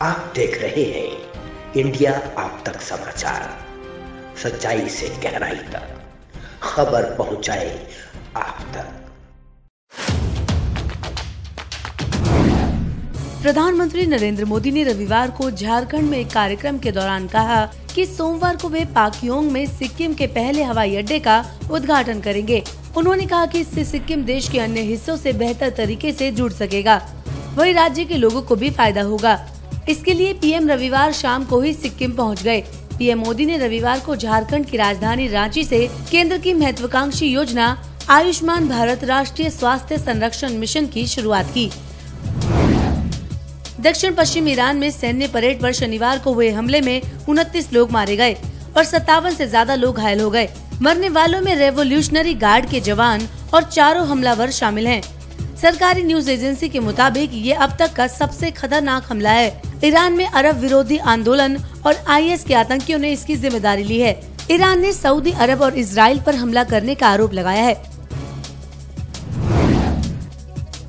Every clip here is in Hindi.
आप देख रहे हैं इंडिया आप तक समाचार। सच्चाई से गहराई तक। खबर पहुँचाए आप तक। प्रधानमंत्री नरेंद्र मोदी ने रविवार को झारखंड में एक कार्यक्रम के दौरान कहा कि सोमवार को वे पाकयोंग में सिक्किम के पहले हवाई अड्डे का उद्घाटन करेंगे। उन्होंने कहा कि इससे सिक्किम देश के अन्य हिस्सों से बेहतर तरीके से जुड़ सकेगा। वही राज्य के लोगों को भी फ़ायदा होगा। इसके लिए पीएम रविवार शाम को ही सिक्किम पहुँच गए। पीएम मोदी ने रविवार को झारखंड की राजधानी रांची से केंद्र की महत्वाकांक्षी योजना, आयुष्मान भारत राष्ट्रीय स्वास्थ्य संरक्षण मिशन की शुरुआत की। दक्षिण पश्चिम ईरान में सैन्य परेड पर शनिवार को हुए हमले में उनतीस लोग मारे गए और सत्तावन से ज़्यादा लोग घायल हो गए। मरने वालों में रेवोल्यूशनरी गार्ड के जवान और चारों हमलावर शामिल हैं। सरकारी न्यूज़ एजेंसी के मुताबिक ये अब तक का सबसे खतरनाक हमला है। ईरान में अरब विरोधी आंदोलन और आईएस के आतंकियों ने इसकी ज़िम्मेदारी ली है। ईरान ने सऊदी अरब और इसराइल पर हमला करने का आरोप लगाया है।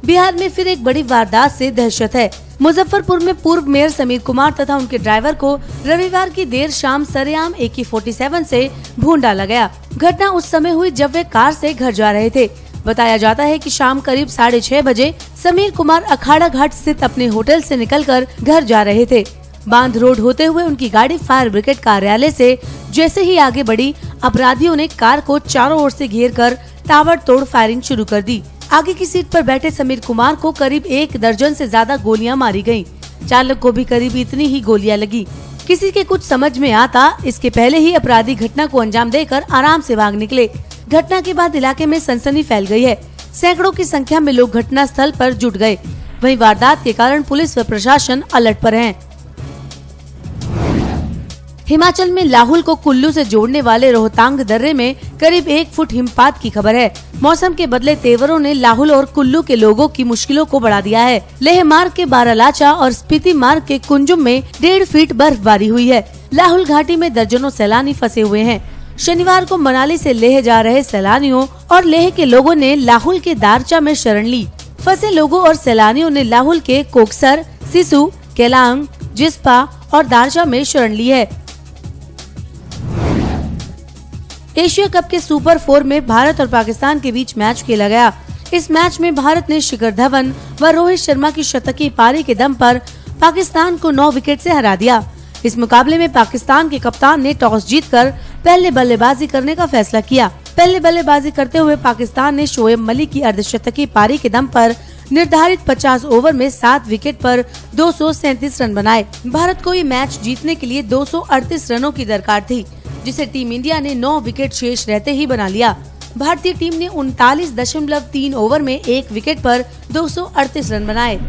बिहार में फिर एक बड़ी वारदात से दहशत है। मुजफ्फरपुर में पूर्व मेयर समीर कुमार तथा उनके ड्राइवर को रविवार की देर शाम सरेआम ए की फोर्टी सेवन ऐसी भून डाला गया। घटना उस समय हुई जब वे कार से घर जा रहे थे। बताया जाता है कि शाम करीब साढ़े छह बजे समीर कुमार अखाड़ा घाट स्थित अपने होटल से निकलकर घर जा रहे थे। बाँध रोड होते हुए उनकी गाड़ी फायर ब्रिगेड कार्यालय से जैसे ही आगे बढ़ी, अपराधियों ने कार को चारों ओर से घेर कर ताबड़तोड़ फायरिंग शुरू कर दी। आगे की सीट पर बैठे समीर कुमार को करीब एक दर्जन से ज़्यादा गोलियाँ मारी गई चालक को भी करीब इतनी ही गोलियाँ लगी। किसी के कुछ समझ में आता, इसके पहले ही अपराधी घटना को अंजाम देकर आराम से भाग निकले। घटना के बाद इलाके में सनसनी फैल गई है। सैकड़ों की संख्या में लोग घटना स्थल पर जुट गए। वहीं वारदात के कारण पुलिस व प्रशासन अलर्ट पर है। हिमाचल में लाहुल को कुल्लू से जोड़ने वाले रोहतांग दर्रे में करीब एक फुट हिमपात की खबर है। मौसम के बदले तेवरों ने लाहुल और कुल्लू के लोगों की मुश्किलों को बढ़ा दिया है। लेह मार्ग के बारालाचा और स्पीति मार्ग के कुंजुम में डेढ़ फीट बर्फबारी हुई है। लाहुल घाटी में दर्जनों सैलानी फंसे हुए हैं। शनिवार को मनाली से लेह जा रहे सैलानियों और लेह के लोगों ने लाहुल के दारचा में शरण ली। फंसे लोगों और सैलानियों ने लाहुल के कोकसर, सिसु, केलांग, जिस्पा और दारचा में शरण ली है। एशिया कप के सुपर फोर में भारत और पाकिस्तान के बीच मैच खेला गया। इस मैच में भारत ने शिखर धवन व रोहित शर्मा की शतकीय पारी के दम पर पाकिस्तान को नौ विकेट से हरा दिया। इस मुकाबले में पाकिस्तान के कप्तान ने टॉस जीतकर पहले बल्लेबाजी करने का फैसला किया। पहले बल्लेबाजी करते हुए पाकिस्तान ने शोएब मलिक की अर्धशतकीय पारी के दम पर निर्धारित 50 ओवर में सात विकेट पर दो रन बनाए। भारत को ये मैच जीतने के लिए 238 रनों की दरकार थी जिसे टीम इंडिया ने 9 विकेट शेष रहते ही बना लिया। भारतीय टीम ने उनतालीस दशमलव तीन ओवर में एक विकेट पर 238 रन बनाए।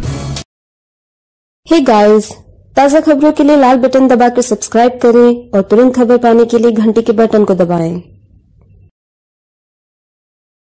Hey guys, ताज़ा खबरों के लिए लाल बटन दबाकर सब्सक्राइब करें और तुरंत खबर पाने के लिए घंटी के बटन को दबाएँ।